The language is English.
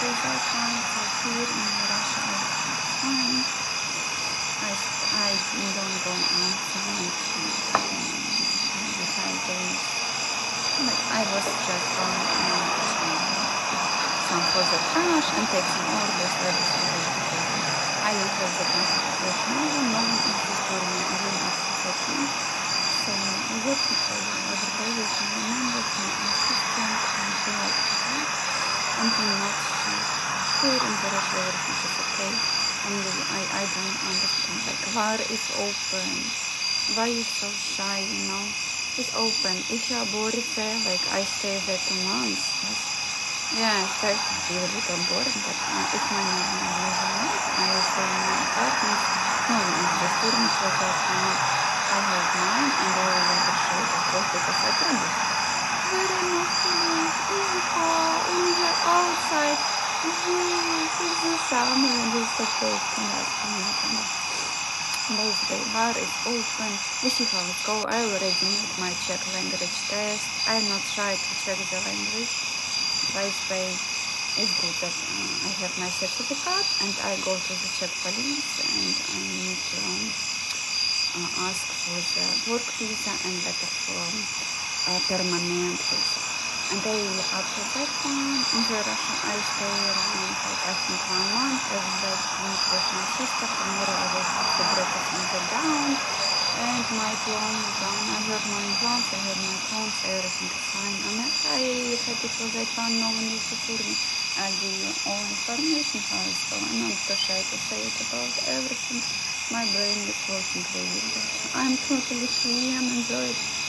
this out fine, so here in Russia everything is fine. I, I don't go outside besides days. Like I was just going some for the trash and take some orders. I the. I don't know if this for me, I will ask the second. So I work because and director. And I'm. Only I, I don't understand. Like, VAR is open. Why you so shy, you know? It's open. If you there, like I stay there two months, yes. Yeah, it starts to be a little boring, but uh, it's my normal life. I stay in my apartment. No, if the students will help me out, I have mine and I will appreciate of course because I promise. Very nice to live in the the outside. Yes, it's the summer and it's so cold. Basically, bar is open. How it go. I already made my Czech language test. I'm not trying to check the language. By the way, it's good that I have my certificate and I go to the Czech police and I need to um, uh, ask for the work visa and letter for uh, permanent visa. And I will after that one in the Russia I stay around like I think one month every day meet with my sister. Tomorrow I will have to the down and my plan. I have my plans, I have my plans, everything is fine. And I happy for that one, no one is me. I give you all information how it's going. I'm not so shy to say it about everything. My brain is working really good. I'm totally free and enjoy it.